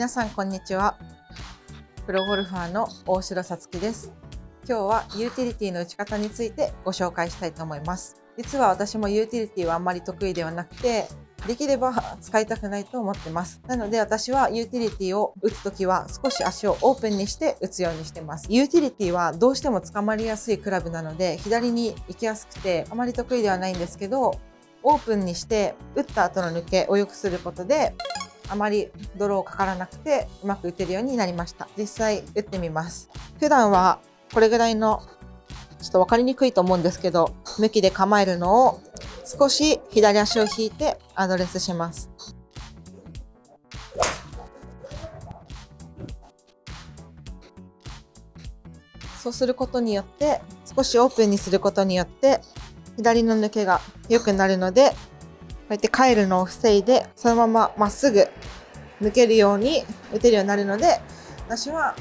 皆さんこんにちは。プロゴルファーの大城さつきです。今日はユーティリティの打ち方についてご紹介したいと思います。実は私もユーティリティはあんまり得意ではなくてできれば使いたくないと思ってます。なので私はユーティリティを打つときは少し足をオープンにして打つようにしてます。ユーティリティはどうしても捕まりやすいクラブなので左に行きやすくてあまり得意ではないんですけどオープンにして打った後の抜けを良くすることであまりドローかからなくてうまく打てるようになりました。実際打ってみます。普段はこれぐらいのちょっと分かりにくいと思うんですけど向きで構えるのを少し左足を引いてアドレスします。そうすることによって少しオープンにすることによって左の抜けが良くなるのでうやって帰るのを防いでそのまままっすぐ抜けるように打てるようになるので私は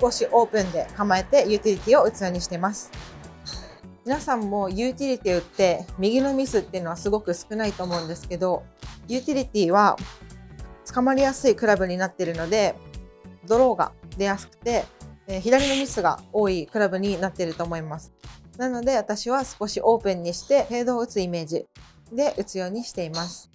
少しオープンで構えてユーティリティを打つようにしてます。皆さんもユーティリティ打って右のミスっていうのはすごく少ないと思うんですけどユーティリティは捕まりやすいクラブになってるのでドローが出やすくてえ左のミスが多いクラブになってると思います。なので私は少しオープンにしてフェードを打つイメージで打つようにしています。